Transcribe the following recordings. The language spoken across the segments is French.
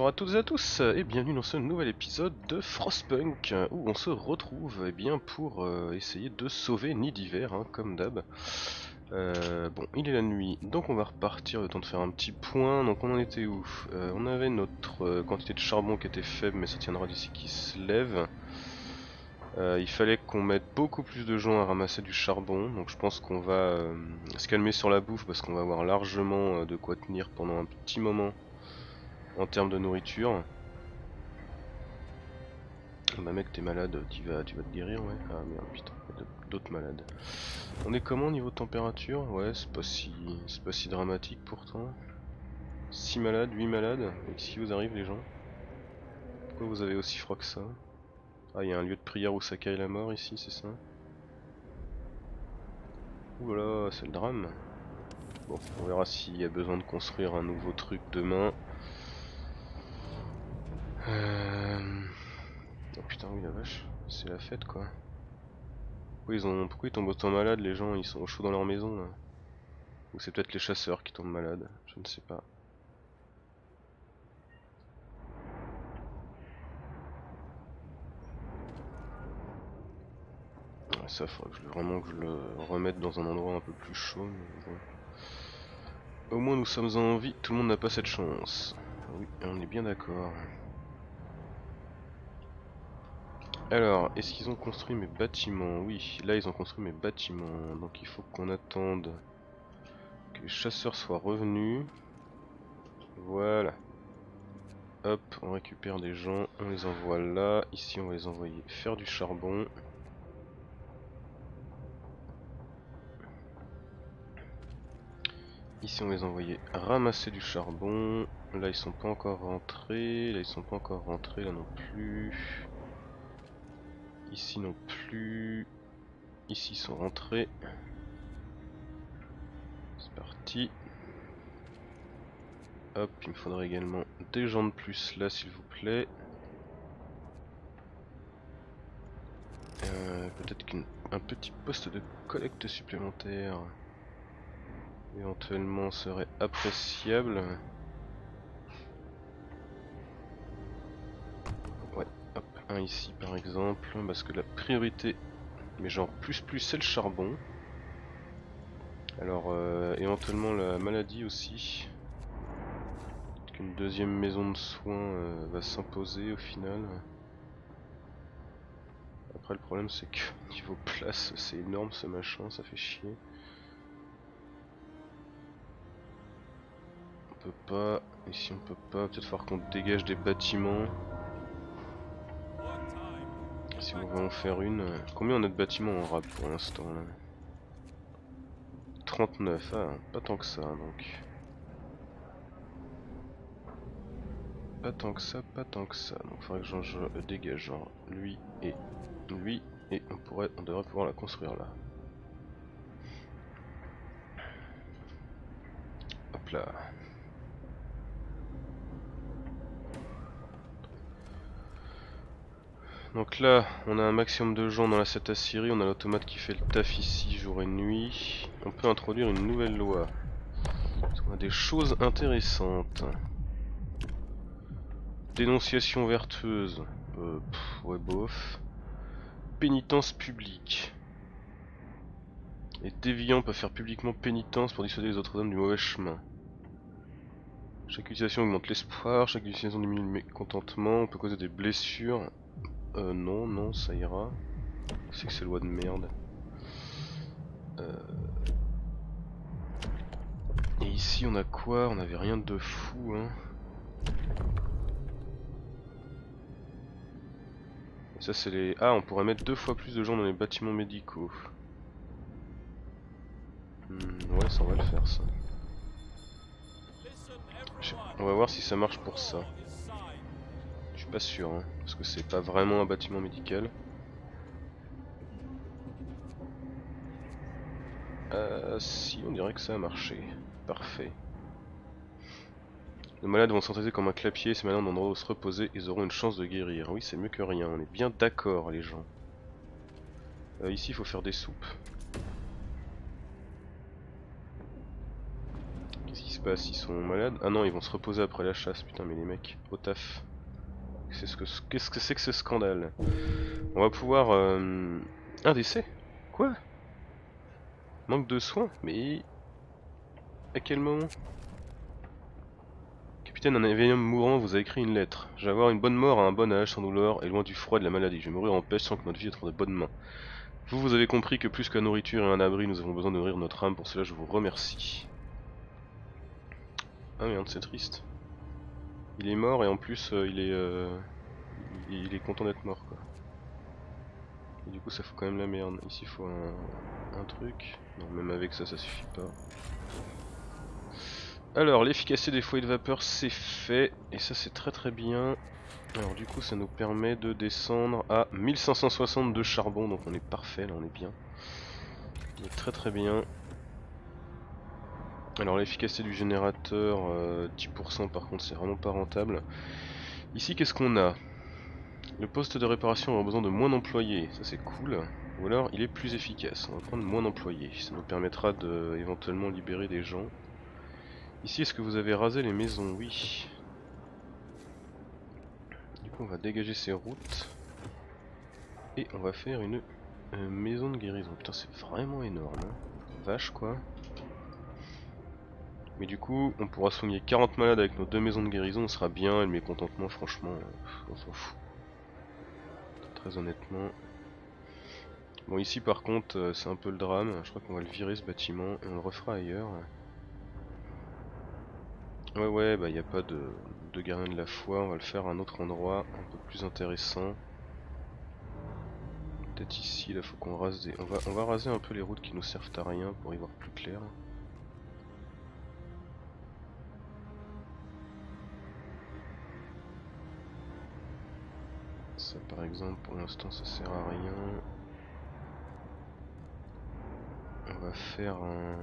bonjour à toutes et à tous et bienvenue dans ce nouvel épisode de Frostpunk où on se retrouve eh bien, pour euh, essayer de sauver Nid d'hiver hein, comme d'hab. Euh, bon, il est la nuit, donc on va repartir, le temps de faire un petit point. Donc on en était où? Euh, On avait notre quantité de charbon qui était faible mais ça tiendra d'ici qui se lève. il fallait qu'on mette beaucoup plus de gens à ramasser du charbon, donc je pense qu'on va se calmer sur la bouffe parce qu'on va avoir largement de quoi tenir pendant un petit moment en termes de nourriture. Bah mec t'es malade, tu vas, tu vas te guérir ouais Ah merde putain, d'autres malades. On est comment au niveau température? Ouais c'est pas si c'est pas si dramatique pourtant. 6 malades, 8 malades, et si vous arrivez les gens? Pourquoi vous avez aussi froid que ça? Ah il y a un lieu de prière où ça caille la mort ici c'est ça? Oulala c'est le drame. Bon on verra s'il y a besoin de construire un nouveau truc demain. Euh... Oh putain oui la vache, c'est la fête quoi. Pourquoi ils, ont... Pourquoi ils tombent autant malades les gens? Ils sont au chaud dans leur maison là Ou c'est peut-être les chasseurs qui tombent malades, je ne sais pas. ça faudrait que je, vraiment que je le remette dans un endroit un peu plus chaud. Au moins nous sommes en vie, tout le monde n'a pas cette chance. Oui, on est bien d'accord. Alors, est-ce qu'ils ont construit mes bâtiments? Oui, là ils ont construit mes bâtiments. Donc il faut qu'on attende que les chasseurs soient revenus. Voilà. Hop, on récupère des gens, on les envoie là. Ici on va les envoyer faire du charbon. Ici on va les envoyer ramasser du charbon. Là ils sont pas encore rentrés, là ils sont pas encore rentrés, là non plus. Ici non plus. Ici ils sont rentrés. C'est parti. Hop, il me faudrait également des gens de plus là s'il vous plaît. Euh, peut-être qu'un petit poste de collecte supplémentaire éventuellement serait appréciable. Ici par exemple, parce que la priorité, mais genre plus plus c'est le charbon. Alors euh, éventuellement la maladie aussi. Qu'une deuxième maison de soins euh, va s'imposer au final. Après le problème c'est que niveau place c'est énorme ce machin, ça fait chier. On peut pas, ici on peut pas, peut-être falloir qu'on dégage des bâtiments. Si on va en faire une. Euh, combien on a de bâtiments en rap pour l'instant 39, ah, pas tant que ça donc. Pas tant que ça, pas tant que ça. Donc faudrait que j'en dégage genre lui et lui et on pourrait on devrait pouvoir la construire là. Hop là. Donc là, on a un maximum de gens dans la 7 Assyrie, on a l'automate qui fait le taf ici jour et nuit. On peut introduire une nouvelle loi. Parce qu'on a des choses intéressantes. Dénonciation vertueuse. Euh, ouais bof. Pénitence publique. Les déviants peuvent faire publiquement pénitence pour dissuader les autres hommes du mauvais chemin. Chaque utilisation augmente l'espoir, chaque utilisation diminue le mécontentement, on peut causer des blessures euh, non, non, ça ira. C'est que c'est loi de merde. Euh... Et ici on a quoi? On avait rien de fou hein. ça c'est les... Ah on pourrait mettre deux fois plus de gens dans les bâtiments médicaux. Hmm, ouais ça on va le faire ça. On va voir si ça marche pour ça pas sûr, hein, parce que c'est pas vraiment un bâtiment médical. Euh, si, on dirait que ça a marché. Parfait. Les malades vont s'entêter comme un clapier, ces malades endroit où se reposer, ils auront une chance de guérir. Oui, c'est mieux que rien, on est bien d'accord les gens. Euh, ici, il faut faire des soupes. Qu'est-ce qui se passe? Ils sont malades? Ah non, ils vont se reposer après la chasse. Putain, mais les mecs, au taf. Qu'est-ce que c'est -ce que, ce scandale? On va pouvoir... Euh, un décès? Quoi? Manque de soins? Mais... À quel moment? Capitaine, un événement mourant vous a écrit une lettre. Je vais avoir une bonne mort à un bon âge, sans douleur et loin du froid de la maladie. Je vais mourir en paix sans que notre vie soit de bonnes mains. Vous, vous avez compris que plus qu'à nourriture et un abri, nous avons besoin de nourrir notre âme. Pour cela, je vous remercie. Ah merde, c'est triste. Il est mort et en plus, euh, il est... Euh, il est content d'être mort, quoi. Et du coup, ça fout quand même la merde. Ici, il faut un, un truc. Non, même avec ça, ça suffit pas. Alors, l'efficacité des foyers de vapeur, c'est fait. Et ça, c'est très très bien. Alors du coup ça nous permet de descendre à 1560 de charbon donc on est parfait là on est bien. On est très très bien. Alors l'efficacité du générateur 10% euh, par contre c'est vraiment pas rentable. Ici qu'est-ce qu'on a? Le poste de réparation aura besoin de moins d'employés, ça c'est cool. Ou alors il est plus efficace, on va prendre moins d'employés, ça nous permettra de éventuellement libérer des gens. Ici est-ce que vous avez rasé les maisons? Oui on va dégager ces routes. Et on va faire une euh, maison de guérison. Putain, c'est vraiment énorme. Hein. Vache, quoi. Mais du coup, on pourra soigner 40 malades avec nos deux maisons de guérison. On sera bien. Et le mécontentement, franchement, on s'en fout. Très honnêtement. Bon, ici, par contre, euh, c'est un peu le drame. Je crois qu'on va le virer, ce bâtiment. Et on le refera ailleurs. Ouais, ouais, bah, il n'y a pas de de gardien de la foi, on va le faire à un autre endroit, un peu plus intéressant. Peut-être ici, là faut qu'on rase des... On va, on va raser un peu les routes qui nous servent à rien pour y voir plus clair. Ça par exemple pour l'instant ça sert à rien. On va faire un...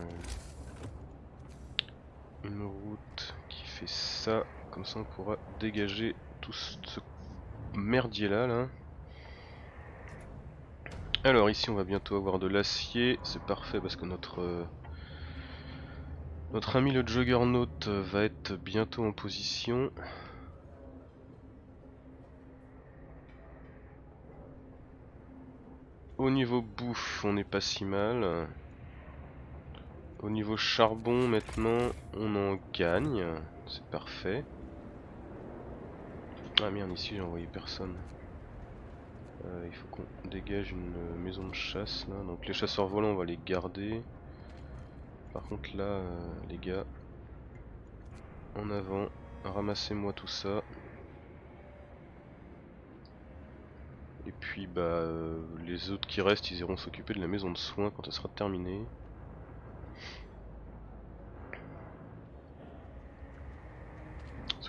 une route qui fait ça comme ça on pourra dégager tout ce merdier là, là. Alors ici on va bientôt avoir de l'acier, c'est parfait parce que notre euh, notre ami le Juggernaut va être bientôt en position. Au niveau bouffe on n'est pas si mal. Au niveau charbon maintenant on en gagne, c'est parfait. Ah merde, ici j'ai envoyé personne. Euh, il faut qu'on dégage une maison de chasse là. Donc les chasseurs volants on va les garder. Par contre là euh, les gars, en avant, ramassez-moi tout ça. Et puis bah euh, les autres qui restent ils iront s'occuper de la maison de soins quand elle sera terminée.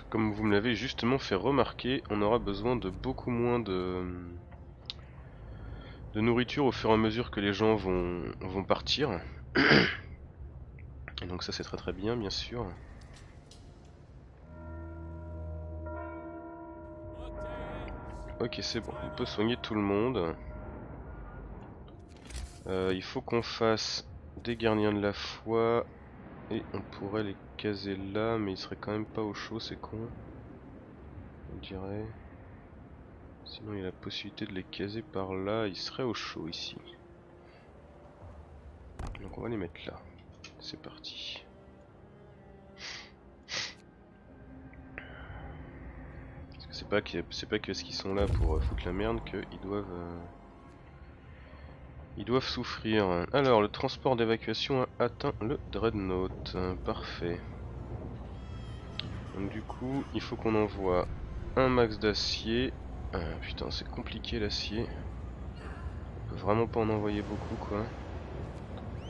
Comme vous me l'avez justement fait remarquer, on aura besoin de beaucoup moins de, de nourriture au fur et à mesure que les gens vont, vont partir. Et donc ça c'est très très bien bien sûr. Ok c'est bon, on peut soigner tout le monde. Euh, il faut qu'on fasse des gardiens de la foi et on pourrait les caser là, mais il serait quand même pas au chaud, c'est con. On dirait. Sinon il y a la possibilité de les caser par là, ils seraient au chaud ici. Donc on va les mettre là. C'est parti. C'est pas, c'est pas que ce qu'ils sont là pour euh, foutre la merde qu'ils doivent... Euh, ils doivent souffrir. Alors, le transport d'évacuation a atteint le Dreadnought. Parfait. Donc du coup, il faut qu'on envoie un max d'acier. Ah, putain, c'est compliqué l'acier. On peut vraiment pas en envoyer beaucoup, quoi.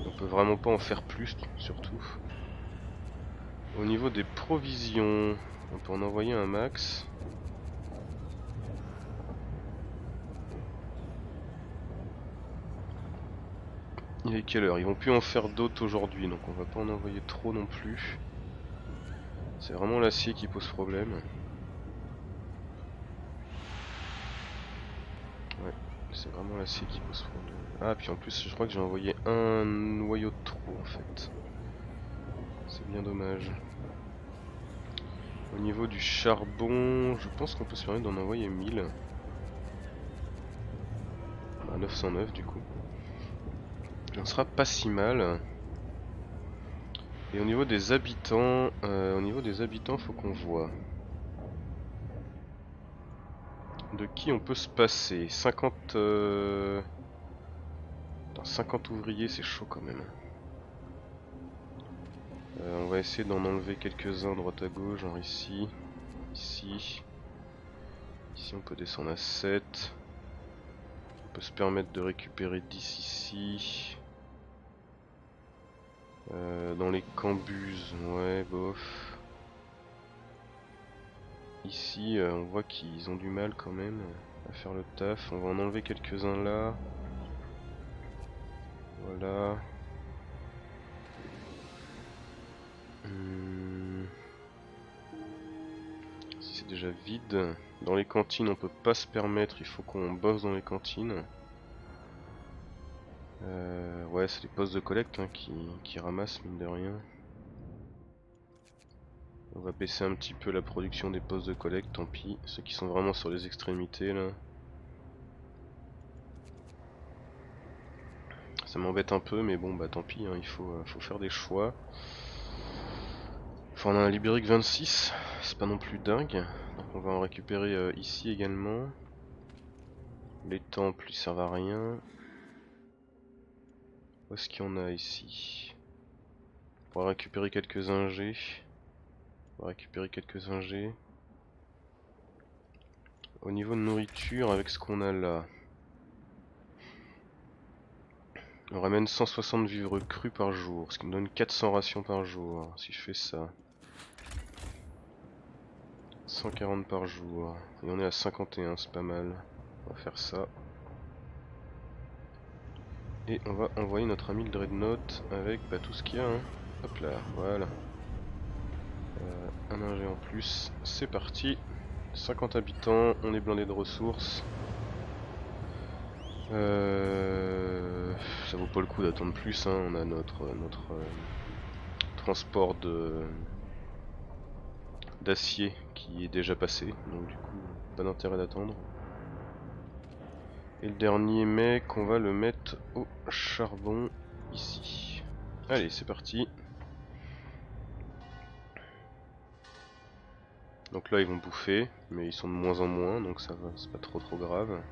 On peut vraiment pas en faire plus, surtout. Au niveau des provisions, on peut en envoyer un max. Il est quelle heure? Ils vont plus en faire d'autres aujourd'hui, donc on va pas en envoyer trop non plus. C'est vraiment l'acier qui pose problème. Ouais, c'est vraiment l'acier qui pose problème. Ah, puis en plus, je crois que j'ai envoyé un noyau de trop en fait. C'est bien dommage. Au niveau du charbon, je pense qu'on peut se permettre d'en envoyer 1000. À 909 du coup. On sera pas si mal. Et au niveau des habitants, euh, au niveau des habitants, faut qu'on voit. De qui on peut se passer? 50... 50 euh, ouvriers, c'est chaud quand même. Euh, on va essayer d'en enlever quelques-uns droite à gauche, genre ici, ici. Ici on peut descendre à 7. On peut se permettre de récupérer 10 ici. Euh, dans les cambuses, ouais, bof. Ici, euh, on voit qu'ils ont du mal quand même à faire le taf. On va en enlever quelques-uns là. Voilà. Hmm. c'est déjà vide. Dans les cantines, on peut pas se permettre. Il faut qu'on bosse dans les cantines. Euh, ouais, c'est les postes de collecte hein, qui, ramassent, mine de rien. On va baisser un petit peu la production des postes de collecte, tant pis. Ceux qui sont vraiment sur les extrémités là. Ça m'embête un peu, mais bon, bah tant pis, hein, il faut, euh, faut faire des choix. Enfin, on a un Libérique 26, c'est pas non plus dingue. Donc on va en récupérer euh, ici également. Les temples, ils servent à rien. Où est-ce qu'il y en a ici? On va récupérer quelques ingés. On va récupérer quelques ingés. Au niveau de nourriture, avec ce qu'on a là. On ramène 160 vivres crus par jour, ce qui me donne 400 rations par jour, si je fais ça. 140 par jour, et on est à 51, c'est pas mal. On va faire ça. Et on va envoyer notre ami le Dreadnought avec bah, tout ce qu'il y a. Hein. Hop là, voilà. Euh, un ingé en plus, c'est parti. 50 habitants, on est blindé de ressources. Euh, ça vaut pas le coup d'attendre plus, hein. on a notre, notre euh, transport de d'acier qui est déjà passé, donc du coup pas d'intérêt d'attendre. Et le dernier mec, on va le mettre au charbon ici. Allez, c'est parti. Donc là, ils vont bouffer, mais ils sont de moins en moins, donc ça va, c'est pas trop trop grave.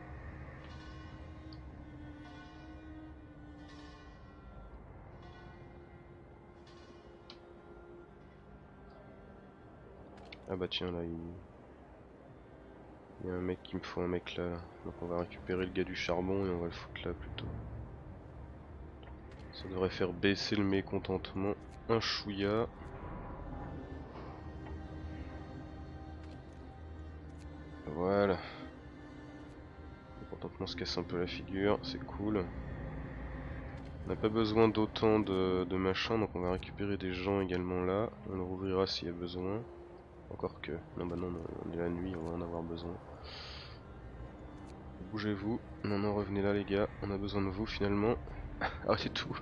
Ah bah tiens là il... Il y a un mec qui me faut un mec là. Donc on va récupérer le gars du charbon et on va le foutre là plutôt. Ça devrait faire baisser le mécontentement un chouïa. Voilà. Le mécontentement se casse un peu la figure, c'est cool. On n'a pas besoin d'autant de, de machin, donc on va récupérer des gens également là. On le rouvrira s'il y a besoin. Encore que. Non bah non, on est la nuit, on va en avoir besoin. Bougez-vous. Non non revenez là les gars, on a besoin de vous finalement. ah c'est tout.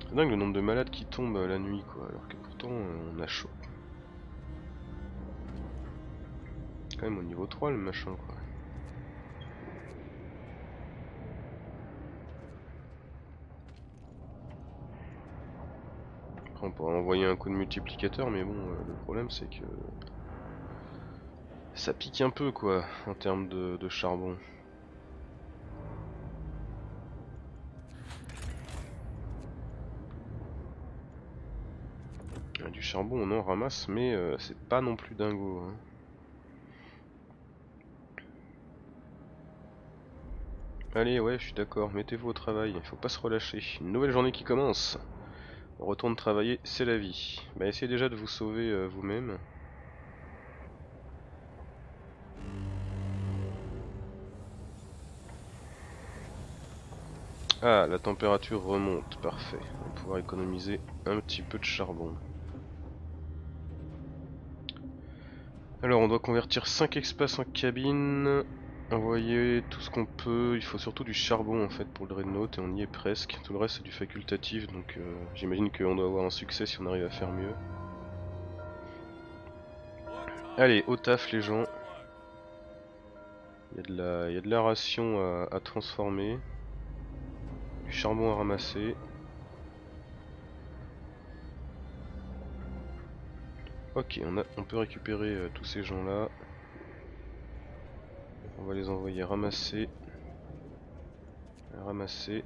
C'est dingue le nombre de malades qui tombent la nuit quoi, alors que pourtant euh, on a chaud. Quand même au niveau 3 le machin quoi. On pourrait envoyer un coup de multiplicateur, mais bon, euh, le problème c'est que ça pique un peu quoi, en termes de, charbon. Du charbon on en ramasse mais euh, c'est pas non plus dingo. Hein. Allez ouais je suis d'accord, mettez-vous au travail, il faut pas se relâcher. Une nouvelle journée qui commence. Retourne travailler, c'est la vie. Bah essayez déjà de vous sauver euh, vous-même. Ah, la température remonte, parfait. On va pouvoir économiser un petit peu de charbon. Alors on doit convertir 5 espaces en cabine. Envoyer tout ce qu'on peut. Il faut surtout du charbon en fait pour le dreadnought et on y est presque. Tout le reste c'est du facultatif donc euh, j'imagine qu'on doit avoir un succès si on arrive à faire mieux. Allez, au taf les gens. Il y a de la, y a de la ration à, à transformer. Du charbon à ramasser. Ok, on, a, on peut récupérer euh, tous ces gens là. On va les envoyer ramasser. Ramasser.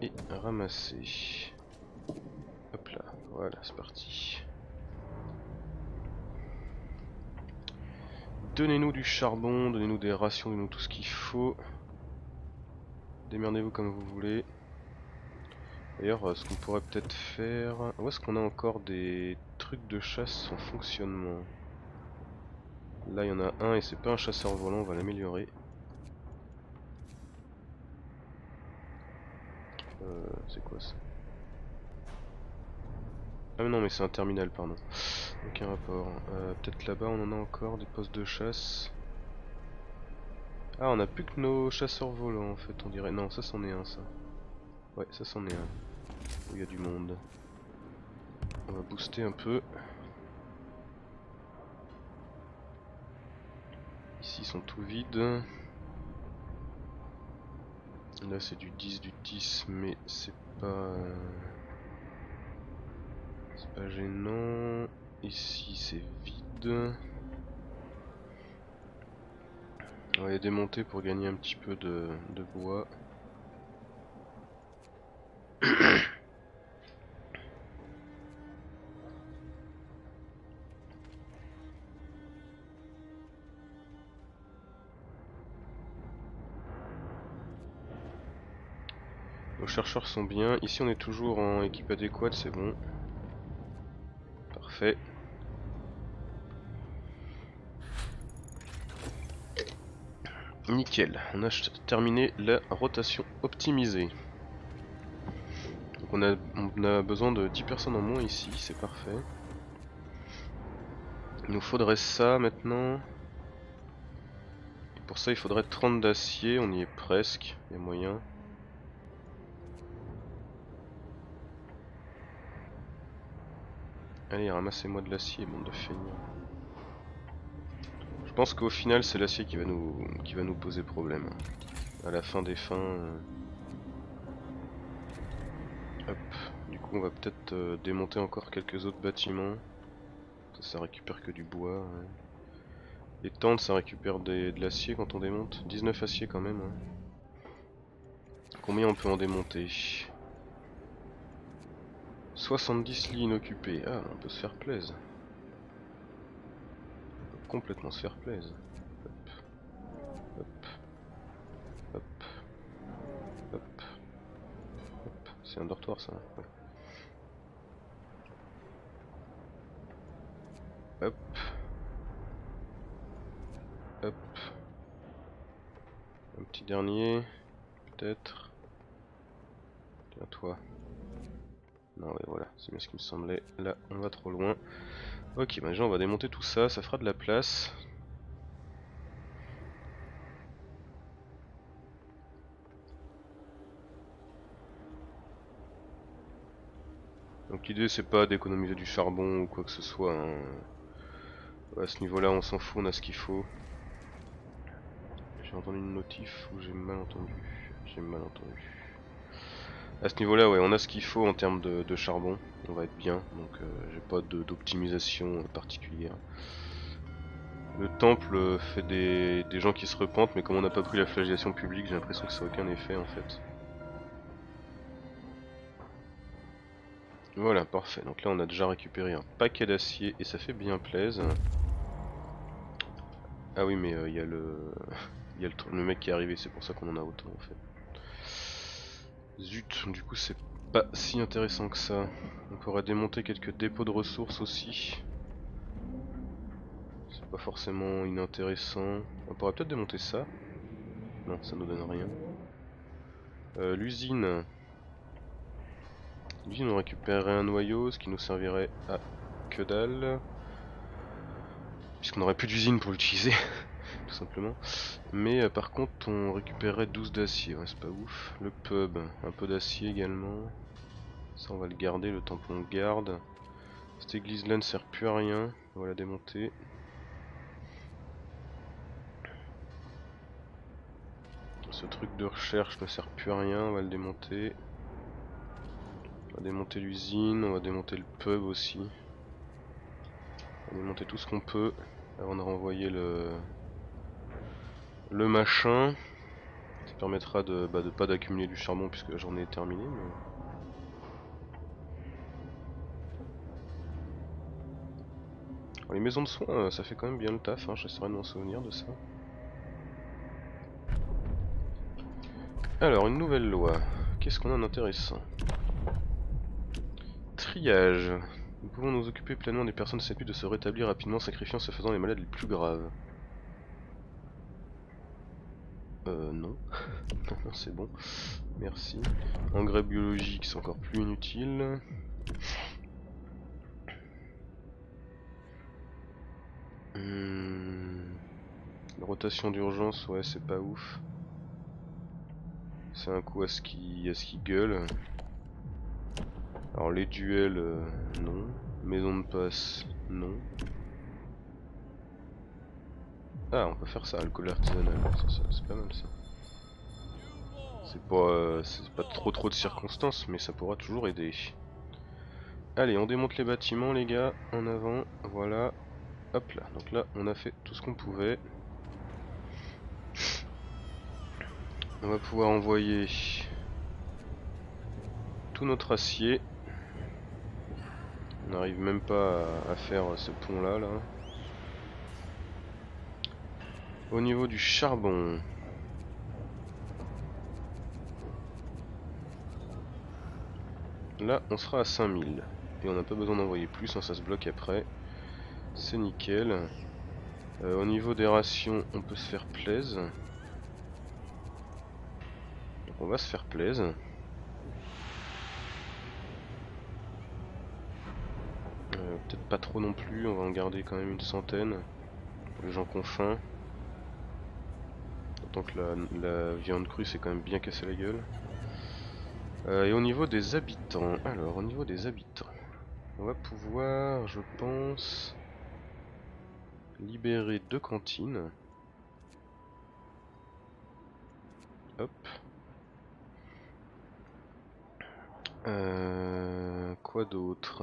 Et ramasser. Hop là, voilà, c'est parti. Donnez-nous du charbon, donnez-nous des rations, donnez-nous tout ce qu'il faut. Démerdez-vous comme vous voulez. D'ailleurs, euh, ce qu'on pourrait peut-être faire... Où est-ce qu'on a encore des trucs de chasse en fonctionnement Là, il y en a un et c'est pas un chasseur volant, on va l'améliorer. Euh, c'est quoi ça? Ah non, mais c'est un terminal, pardon. Aucun rapport. Euh, peut-être là-bas, on en a encore des postes de chasse. Ah, on a plus que nos chasseurs volants en fait, on dirait. Non, ça c'en est un, ça. Ouais, ça c'en est un où il y a du monde. On va booster un peu. Ici ils sont tout vides. Là c'est du 10, du 10, mais c'est pas... C'est pas gênant. Ici c'est vide. On va les démonter pour gagner un petit peu de, de bois. Chercheurs sont bien. Ici on est toujours en équipe adéquate, c'est bon. Parfait. Nickel, on a terminé la rotation optimisée. On a, besoin de 10 personnes en moins ici, c'est parfait. Il nous faudrait ça maintenant. Pour ça il faudrait 30 d'acier, on y est presque, il y a moyen. Allez, ramassez-moi de l'acier, bande de feignants. Je pense qu'au final, c'est l'acier qui va nous poser problème. À la fin des fins. Euh. Hop. Du coup, on va peut-être euh, démonter encore quelques autres bâtiments. Ça, ça récupère que du bois. Les tentes, ça récupère de l'acier quand on démonte. 19 acier quand même. Hein. Combien on peut en démonter? 70 lits inoccupés. Ah, on peut se faire plaisir. On peut complètement se faire plaisir. Hop. Hop. Hop. Hop. Hop. C'est un dortoir ça. Hop. Hop. Un petit dernier. Peut-être. Tiens toi. Non, ouais, voilà, c'est bien ce qui me semblait. Là, on va trop loin. Ok, bah déjà on va démonter tout ça, ça fera de la place. Donc l'idée c'est pas d'économiser du charbon ou quoi que ce soit. Hein. À ce niveau là on s'en fout, on a ce qu'il faut. J'ai entendu une notif ou j'ai mal entendu? J'ai mal entendu. À ce niveau là ouais on a ce qu'il faut en termes de, charbon, on va être bien, donc euh, j'ai pas d'optimisation particulière. Le temple fait des, gens qui se repentent mais comme on n'a pas pris la flagellation publique j'ai l'impression que ça n'a aucun effet en fait. Voilà parfait, donc là on a déjà récupéré un paquet d'acier et ça fait bien plaisir. Ah oui mais euh, il y a le, y a le mec qui est arrivé, c'est pour ça qu'on en a autant en fait. Zut, du coup c'est pas si intéressant que ça. On pourrait démonter quelques dépôts de ressources aussi. C'est pas forcément inintéressant. On pourrait peut-être démonter ça. Non, ça nous donne rien. Euh, L'usine. L'usine on récupérerait un noyau, ce qui nous servirait à que dalle. Puisqu'on n'aurait plus d'usine pour l'utiliser, simplement. Mais euh, par contre, on récupérerait 12 d'acier, ouais, c'est pas ouf. Le pub, un peu d'acier également. Ça, on va le garder le temps qu'on garde. Cette église là ne sert plus à rien, on va la démonter. Ce truc de recherche ne sert plus à rien, on va le démonter. On va démonter l'usine, on va démonter le pub aussi. On va démonter tout ce qu'on peut avant de renvoyer le, le machin. Ça permettra de, bah, de pas d'accumuler du charbon puisque la journée est terminée. les maisons de soins, euh, ça fait quand même bien le taf, hein, j'essaierai de m'en souvenir de ça. Alors, une nouvelle loi. Qu'est-ce qu'on a d'intéressant? Triage. Nous pouvons nous occuper pleinement des personnes susceptibles de se rétablir rapidement, sacrifiant se faisant les malades les plus graves. Euh, non. non, c'est bon. Merci. Engrais biologiques, c'est encore plus inutile. Hmm. Rotation d'urgence, ouais, c'est pas ouf. C'est un coup à ce qui, à ce qui gueule. Alors les duels, euh, non. Maison de passe, non. Ah, on peut faire ça, alcool artisanal, c'est pas mal ça. C'est pas, euh, pas trop trop de circonstances, mais ça pourra toujours aider. Allez, on démonte les bâtiments les gars, en avant, voilà. Hop là, donc là on a fait tout ce qu'on pouvait. On va pouvoir envoyer tout notre acier on n'arrive même pas à, faire ce pont là, là. Au niveau du charbon. Là on sera à 5000. Et on n'a pas besoin d'envoyer plus, hein, ça se bloque après. C'est nickel. Euh, au niveau des rations, on peut se faire plaise. on va se faire plaise. peut-être pas trop non plus, on va en garder quand même une centaine pour les gens qui ont faim. Tant que la, viande crue c'est quand même bien cassé la gueule. Euh, et au niveau des habitants, alors au niveau des habitants, on va pouvoir, je pense, libérer deux cantines. Hop. Euh, quoi d'autre?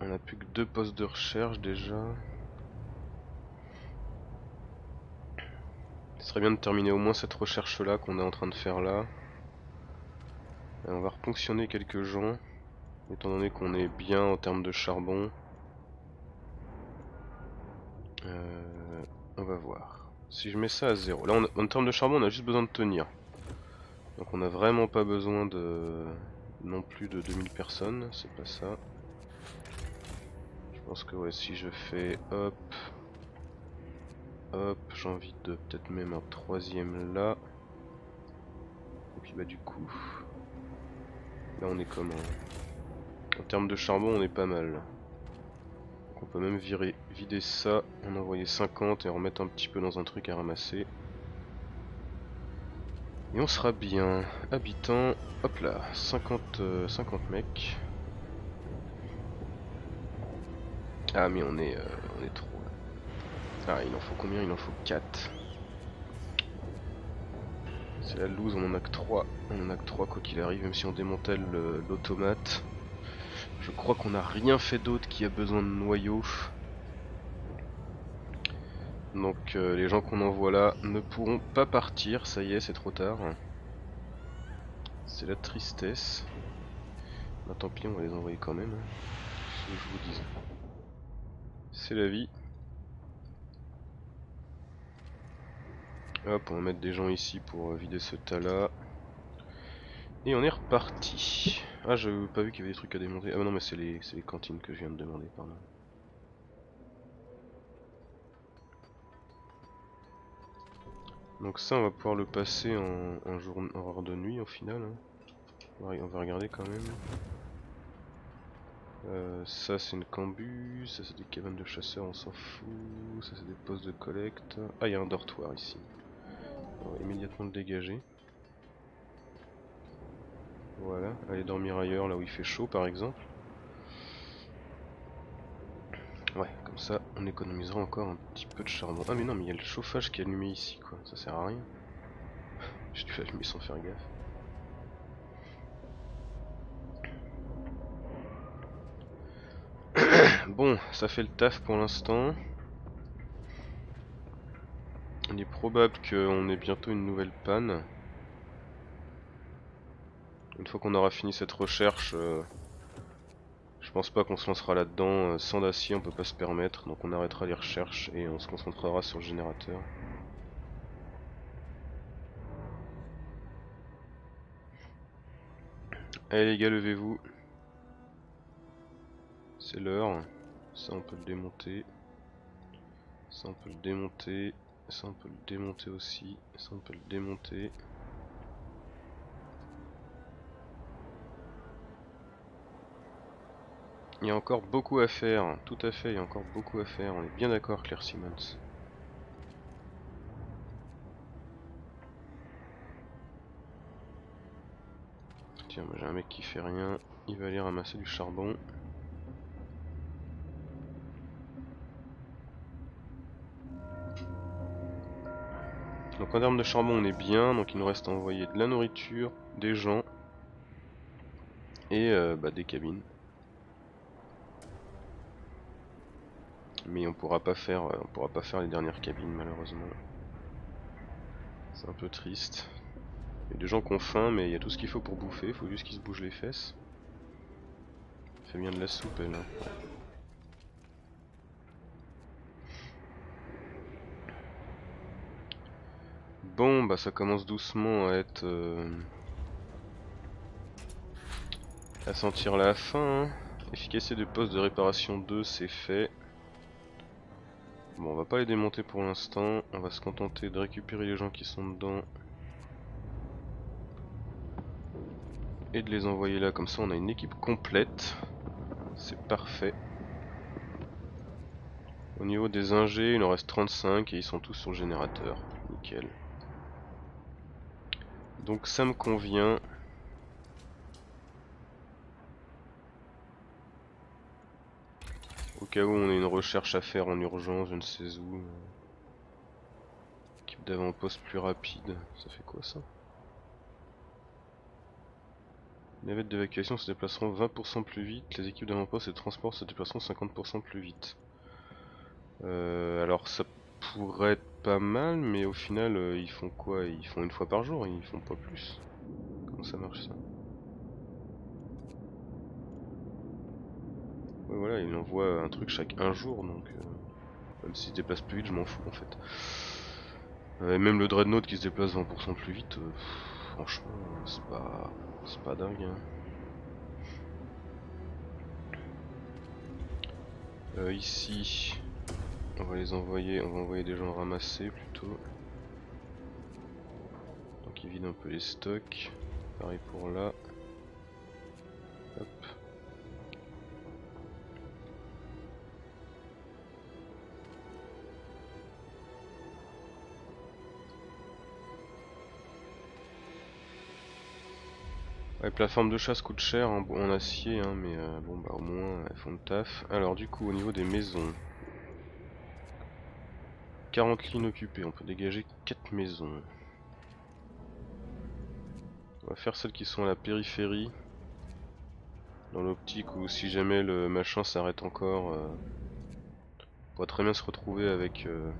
On a plus que deux postes de recherche déjà. Ce serait bien de terminer au moins cette recherche là qu'on est en train de faire là. on va reponctionner quelques gens, étant donné qu'on est bien en termes de charbon. Euh, on va voir. Si je mets ça à zéro, là en termes de charbon on a juste besoin de tenir. Donc on a vraiment pas besoin de non plus de 2000 personnes, c'est pas ça. Je pense que ouais, si je fais hop, hop, j'ai envie de peut-être même un troisième là. Et puis bah du coup, là on est comment? En termes de charbon, on est pas mal. on peut même virer, vider ça, en envoyer 50 et en remettre un petit peu dans un truc à ramasser. Et on sera bien. Habitants, hop là, 50, 50 euh, mecs. Ah mais on est, euh, on est trop Ah il en faut combien? Il en faut 4. C'est la loose, on en a que 3. On en a que 3 quoi qu'il arrive, même si on démantèle l'automate. Je crois qu'on n'a rien fait d'autre qui a besoin de noyaux. Donc euh, les gens qu'on envoie là ne pourront pas partir, ça y est c'est trop tard. C'est la tristesse. Bah tant pis on va les envoyer quand même. Hein. je vous dis c'est la vie. Hop, on va mettre des gens ici pour euh, vider ce tas là. Et on est reparti. Ah, j'avais pas vu qu'il y avait des trucs à démonter. Ah, non, mais c'est les, cantines que je viens de demander, pardon. Donc, ça, on va pouvoir le passer en, jour, en heure de nuit au final. Hein. On va regarder quand même. Euh, ça c'est une cambu, ça c'est des cabanes de chasseurs, on s'en fout, ça c'est des postes de collecte. Ah il y a un dortoir ici. On va immédiatement le dégager. Voilà, aller dormir ailleurs là où il fait chaud par exemple. Ouais, comme ça on économisera encore un petit peu de charbon. Ah mais non mais il y a le chauffage qui est allumé ici quoi, ça sert à rien. J'ai dû l'allumer sans faire gaffe. Bon, ça fait le taf pour l'instant. Il est probable qu'on ait bientôt une nouvelle panne. Une fois qu'on aura fini cette recherche, euh, je pense pas qu'on se lancera là-dedans. Euh, sans d'acier, on peut pas se permettre, donc on arrêtera les recherches et on se concentrera sur le générateur. Allez les gars, levez-vous. C'est l'heure. Ça on peut le démonter. Ça on peut le démonter. Ça on peut le démonter aussi. Ça on peut le démonter. Il y a encore beaucoup à faire, tout à fait, il y a encore beaucoup à faire, on est bien d'accord Claire Simmons. Tiens, j'ai un mec qui fait rien, il va aller ramasser du charbon. Donc en termes de charbon on est bien, donc il nous reste à envoyer de la nourriture, des gens et euh, bah, des cabines. Mais on pourra pas faire euh, on pourra pas faire les dernières cabines malheureusement. C'est un peu triste. Il y a des gens qui ont faim mais il y a tout ce qu'il faut pour bouffer, il faut juste qu'ils se bougent les fesses. Fait bien de la soupe elle. Hein. Bon, bah ça commence doucement à être... Euh, à sentir la fin. Hein. Efficacité de poste de réparation 2, c'est fait. Bon, on va pas les démonter pour l'instant. On va se contenter de récupérer les gens qui sont dedans. Et de les envoyer là, comme ça on a une équipe complète. C'est parfait. Au niveau des ingés, il en reste 35 et ils sont tous sur le générateur. Nickel. Donc ça me convient. Au cas où on a une recherche à faire en urgence, je ne sais où. Équipe d'avant-poste plus rapide, ça fait quoi ça? Les navettes d'évacuation se déplaceront 20% plus vite, les équipes d'avant-poste et de transport se déplaceront 50% plus vite. Euh, alors ça pourrait pas mal, mais au final, euh, ils font quoi? Ils font une fois par jour, ils font pas plus. Comment ça marche ça? Ouais, voilà, il envoie un truc chaque un jour, donc euh, même s'il se déplace plus vite, je m'en fous en fait. Euh, et même le Dreadnought qui se déplace 20% plus vite, franchement, c'est pas, c'est pas dingue. Hein. ici, on va les envoyer, on va envoyer des gens ramasser plutôt. Donc ils vident un peu les stocks. Pareil pour là. Hop. Ouais, plateforme de chasse coûte cher en, acier, hein, mais euh, bon bah au moins elles font le taf. Alors du coup au niveau des maisons, 40 lignes occupées, on peut dégager 4 maisons. On va faire celles qui sont à la périphérie. Dans l'optique où si jamais le machin s'arrête encore, euh, on pourra très bien se retrouver avec euh,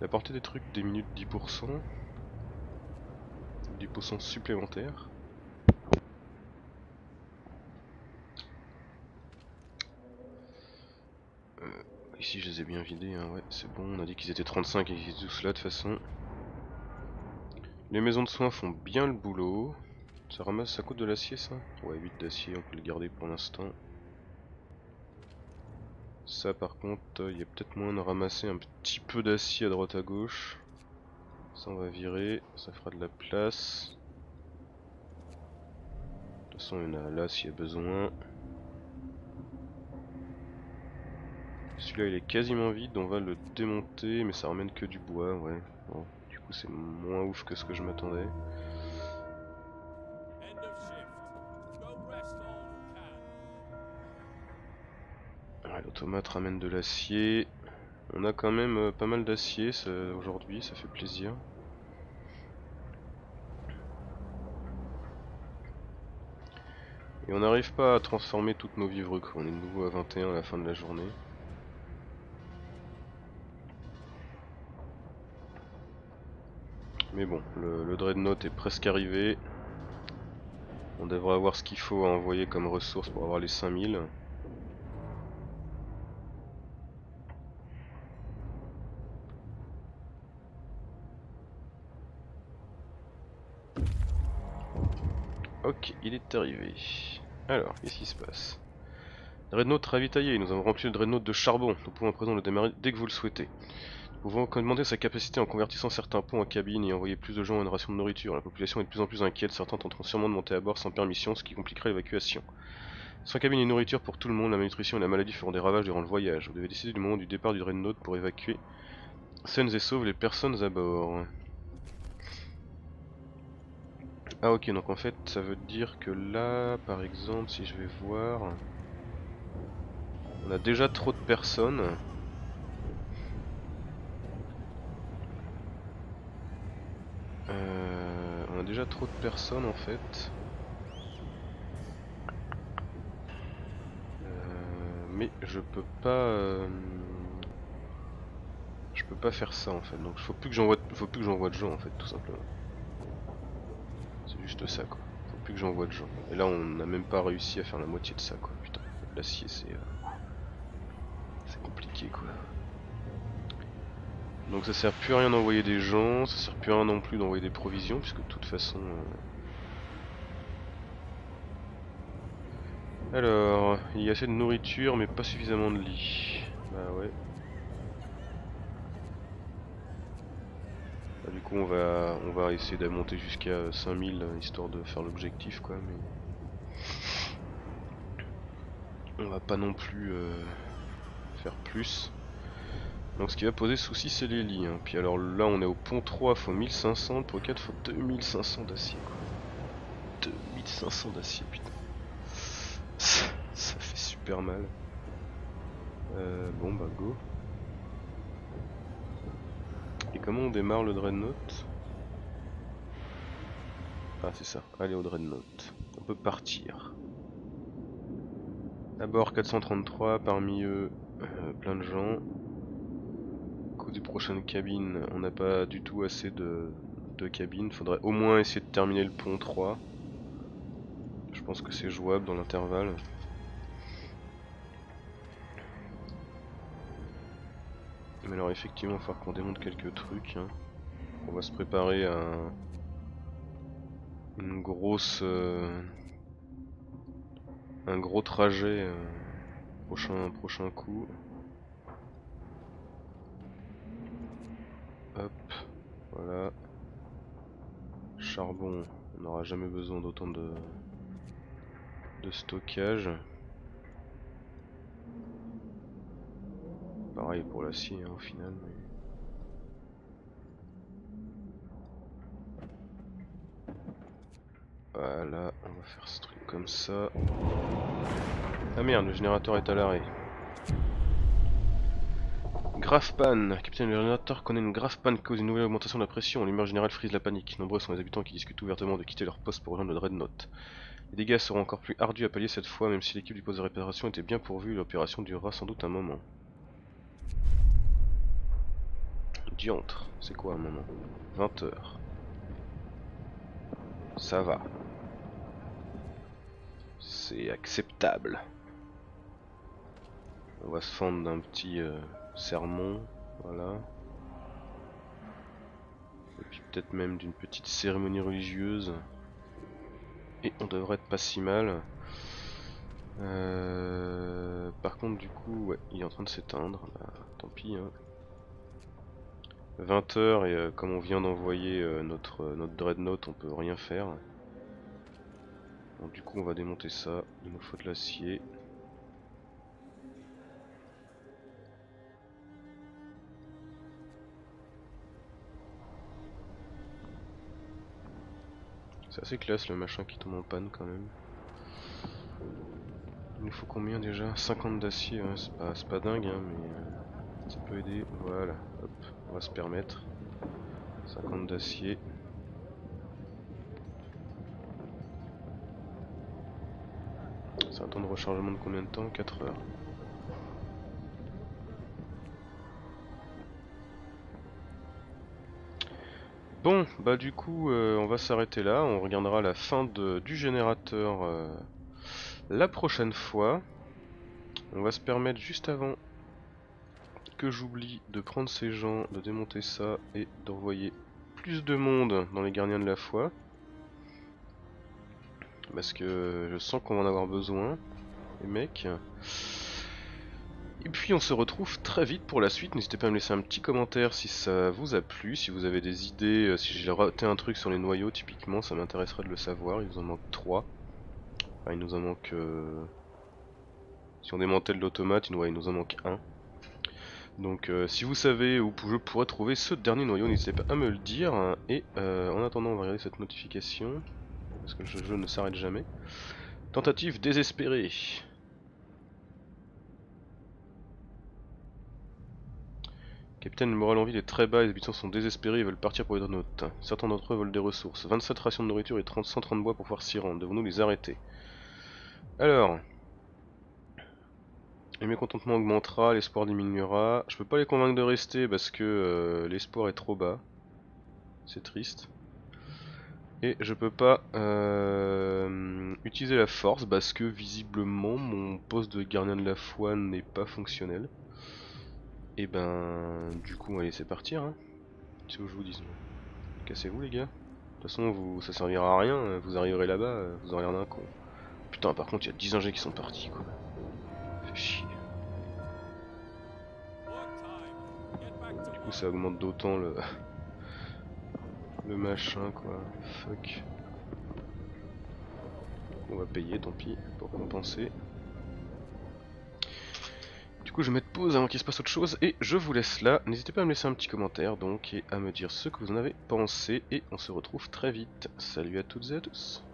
la portée des trucs des minutes 10%. 10% supplémentaires. Ici je les ai bien vidés, hein, ouais c'est bon, on a dit qu'ils étaient 35 et qu'ils étaient tous là de toute façon. Les maisons de soins font bien le boulot. Ça ramasse, ça coûte de l'acier ça? Ouais 8 d'acier, on peut le garder pour l'instant. Ça par contre, il y a peut-être moyen de ramasser un petit peu d'acier à droite à gauche. Ça on va virer, ça fera de la place. De toute façon il y en a là s'il y a besoin. Celui-là il est quasiment vide, on va le démonter, mais ça ramène que du bois, ouais. Bon, du coup c'est moins ouf que ce que je m'attendais. L'automate ramène de l'acier. On a quand même euh, pas mal d'acier aujourd'hui, ça fait plaisir. Et on n'arrive pas à transformer toutes nos vivres On est de nouveau à 21 à la fin de la journée. Mais bon, le, Dreadnought est presque arrivé. On devrait avoir ce qu'il faut à envoyer comme ressources pour avoir les 5000. Ok, il est arrivé. Alors, qu'est-ce qui se passe? Dreadnought ravitaillé, nous avons rempli le Dreadnought de charbon. Nous pouvons à présent le démarrer dès que vous le souhaitez. Pouvons commander sa capacité en convertissant certains ponts en cabine et envoyer plus de gens à une ration de nourriture. La population est de plus en plus inquiète, certains tenteront sûrement de monter à bord sans permission, ce qui compliquerait l'évacuation. Sans cabine et nourriture pour tout le monde, la malnutrition et la maladie feront des ravages durant le voyage. Vous devez décider du moment du départ du Dreadnought pour évacuer saines et sauves les personnes à bord. Ah ok, donc en fait ça veut dire que là, par exemple, si je vais voir... On a déjà trop de personnes. Euh, on a déjà trop de personnes en fait. Euh, mais je peux pas... Euh, je peux pas faire ça en fait, donc faut plus que j'envoie faut plus que j'envoie de gens en fait tout simplement. C'est juste ça quoi. Faut plus que j'envoie de gens. Et là on n'a même pas réussi à faire la moitié de ça quoi. Putain, l'acier c'est... Euh, c'est compliqué quoi. Donc ça sert plus à rien d'envoyer des gens, ça sert plus à rien non plus d'envoyer des provisions puisque de toute façon... Euh, Alors, il y a assez de nourriture mais pas suffisamment de lits. Bah ouais. du coup on va on va essayer de monter jusqu'à 5000 histoire de faire l'objectif quoi mais on va pas non plus euh, faire plus donc ce qui va poser souci c'est les lits hein. puis alors là on est au pont 3 faut 1500 pour 4 faut 2500 d'acier quoi 2500 d'acier putain ça, fait super mal euh, bon bah go et comment on démarre le Dreadnought? Ah c'est ça, allez au Dreadnought. On peut partir. D'abord 433, parmi eux euh, plein de gens. Des prochaines cabines, on n'a pas du tout assez de, cabines. Faudrait au moins essayer de terminer le pont 3. Je pense que c'est jouable dans l'intervalle. Mais alors effectivement, il va falloir qu'on démonte quelques trucs. Hein. On va se préparer à une grosse, euh, un gros trajet euh, prochain coup. Hop, voilà. Charbon, on n'aura jamais besoin d'autant de, stockage. Pareil pour l'acier hein, au final. Voilà, on va faire ce truc comme ça. Ah merde, le générateur est à l'arrêt. Grave panne. Capitaine, le connaît une grave panne qui cause une nouvelle augmentation de la pression. L'humeur générale frise la panique. Nombreux sont les habitants qui discutent ouvertement de quitter leur poste pour rejoindre le Dreadnought. Les dégâts seront encore plus ardus à pallier cette fois, même si l'équipe du poste de réparation était bien pourvue, l'opération durera sans doute un moment. Diantre, c'est quoi un moment? 20 heures. Ça va. C'est acceptable. On va se fendre d'un petit euh, sermon, voilà. Et puis peut-être même d'une petite cérémonie religieuse. Et on devrait être pas si mal. Euh, par contre du coup, ouais, il est en train de s'éteindre. Tant pis. Hein. 20h et euh, comme on vient d'envoyer euh, notre, notre dreadnought on peut rien faire. Du coup on va démonter ça, il nous faut de l'acier. C'est assez classe le machin qui tombe en panne quand même. Il nous faut combien déjà? 50 d'acier, c'est pas, pas, dingue hein, mais euh, ça peut aider. Voilà, hop, on va se permettre. 50 d'acier. C'est un temps de rechargement de combien de temps? 4 heures. Bon, bah du coup, euh, on va s'arrêter là. On regardera la fin du générateur euh, la prochaine fois. On va se permettre juste avant que j'oublie de prendre ces gens, de démonter ça et d'envoyer plus de monde dans les gardiens de la foi. Parce que je sens qu'on va en avoir besoin, les mecs. Et puis on se retrouve très vite pour la suite. N'hésitez pas à me laisser un petit commentaire si ça vous a plu, si vous avez des idées, euh, si j'ai raté un truc sur les noyaux typiquement, ça m'intéresserait de le savoir. Il nous en manque 3. Enfin, il nous en manque... Euh, si on démantèle l'automate, il nous en manque un. Donc euh, si vous savez où je pourrais trouver ce dernier noyau, n'hésitez pas à me le dire. Et en attendant, on va regarder cette notification. Parce que le jeu ne s'arrête jamais. Tentative désespérée. Capitaine, le moral en ville est très bas, les habitants sont désespérés et veulent partir pour les notes. Certains d'entre eux veulent des ressources. 27 rations de nourriture et 30, 130 bois pour pouvoir s'y rendre. Devons-nous les arrêter? Alors... Le mécontentement augmentera, l'espoir diminuera. Je peux pas les convaincre de rester parce que euh, l'espoir est trop bas. C'est triste. Et je peux pas euh, utiliser la force parce que visiblement mon poste de gardien de la foi n'est pas fonctionnel. Et ben du coup allez c'est partir hein. C'est où je vous dis. Cassez-vous les gars. De toute façon vous ça servira à rien, vous arriverez là-bas, vous aurez rien d'un con. Putain par contre il y a 10 ingés qui sont partis quoi. Fait chier. Du coup ça augmente d'autant le. le machin quoi. Fuck. On va payer tant pis pour compenser. Du coup je vais mettre pause avant qu'il se passe autre chose et je vous laisse là. N'hésitez pas à me laisser un petit commentaire donc et à me dire ce que vous en avez pensé et on se retrouve très vite. Salut à toutes et à tous.